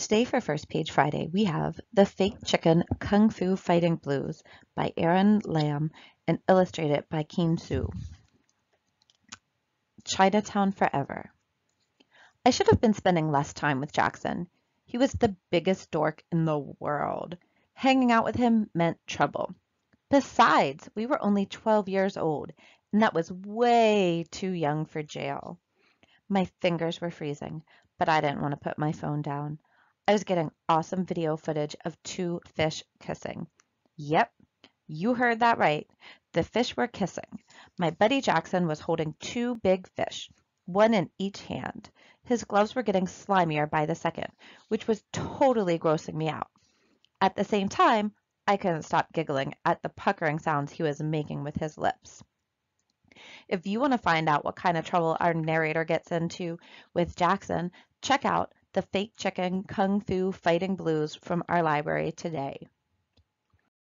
Today for First Page Friday, we have The Fake Chicken Kung Fu Fighting Blues by Aaron Lam and illustrated by Kean Soo. Chinatown Forever. I should have been spending less time with Jackson. He was the biggest dork in the world. Hanging out with him meant trouble. Besides, we were only 12 years old, and that was way too young for jail. My fingers were freezing, but I didn't want to put my phone down. I was getting awesome video footage of two fish kissing. Yep, you heard that right. The fish were kissing. My buddy Jackson was holding two big fish, one in each hand. His gloves were getting slimier by the second, which was totally grossing me out. At the same time, I couldn't stop giggling at the puckering sounds he was making with his lips. If you want to find out what kind of trouble our narrator gets into with Jackson, check out the Fake Chicken Kung Fu Fighting Blues from our library today.